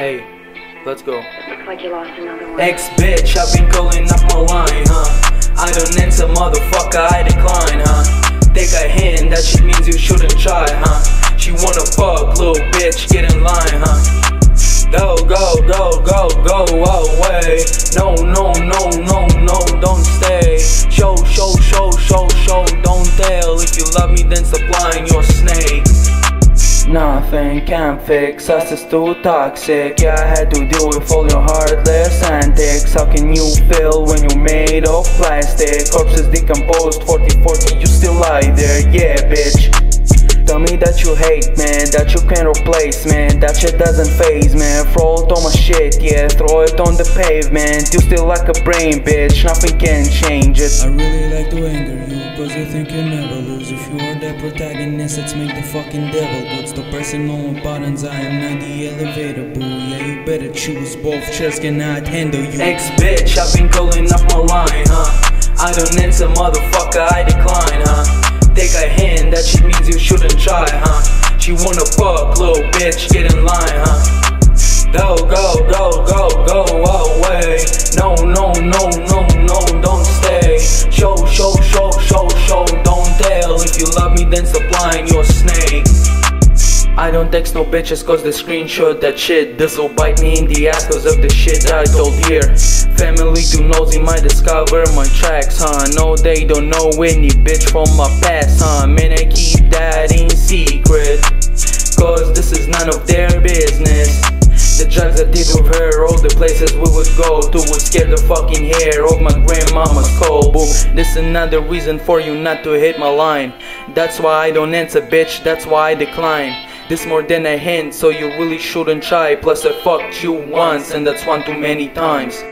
Hey, let's go. Looks like you lost another one. Ex bitch, I've been calling up my line, huh? I don't answer, motherfucker, I decline, huh? Take a hint, that shit means you shouldn't try, huh? She wanna fuck, little bitch, get in line, huh? Go, go, go, go, go Nothing can fix us, it's too toxic. Yeah, I had to deal with all your heartless antics. How can you feel when you're made of plastic? Corpses decomposed, 40-40, you still lie there, yeah bitch that you hate, man, that you can't replace, man That shit doesn't phase, man. Throw it on my shit, yeah, throw it on the pavement You still like a brain, bitch, nothing can change it. I really like to anger you, cause you think you never lose If you are the protagonist, let's make the fucking devil boots The personal buttons, I am not the elevator boo. Yeah, you better choose, both. Chairs cannot handle you. Ex bitch, I've been calling up my line, huh? I don't answer, motherfucker, I decline, huh? Take a hint, that she means you shouldn't try, huh? She wanna fuck, little bitch, get in line, huh? Go, I don't text no bitches cause they screenshot that shit This'll bite me in the ass cause of the shit I told here Family too nosy might discover my tracks, huh? No, they don't know any bitch from my past, huh? Man, I keep that in secret Cause this is none of their business the drugs I did with her, all the places we would go to would scare the fucking hair of my grandmama's cold. Boom, this another reason for you not to hit my line. That's why I don't answer, bitch, that's why I decline. This more than a hint, so you really shouldn't try. Plus, I fucked you once, and that's one too many times.